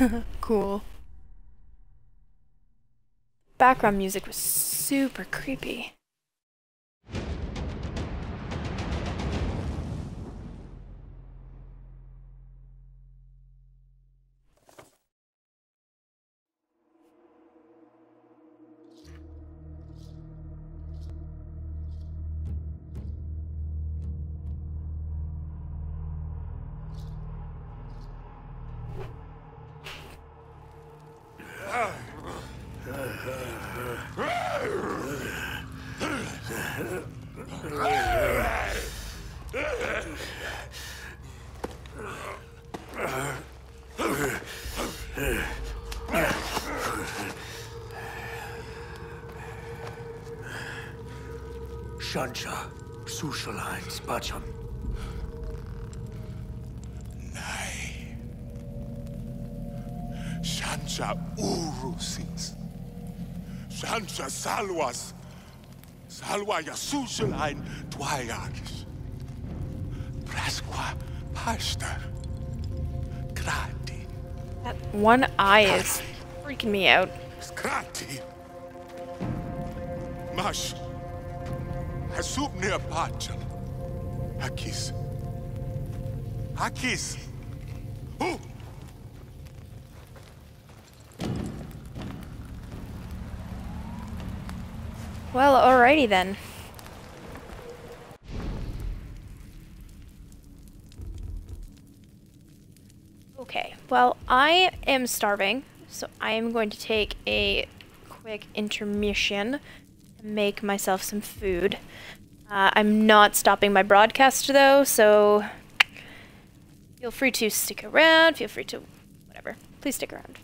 cool. Background music was super creepy. Shancha, Sushalain, Spacham. Nej. Shancha Urusins. Shancha Salwas. Salwa Yasusalain Dwayakis. Prasqua Pasta. Grati. That one eye is freaking me out. Skrati. Mash. Hasup near Pachal. Hakis. Hakis. Who? Well, alrighty then. Okay, well, I am starving, so I am going to take a quick intermission make myself some food. Uh, I'm not stopping my broadcast though, so feel free to stick around, feel free to whatever. Please stick around.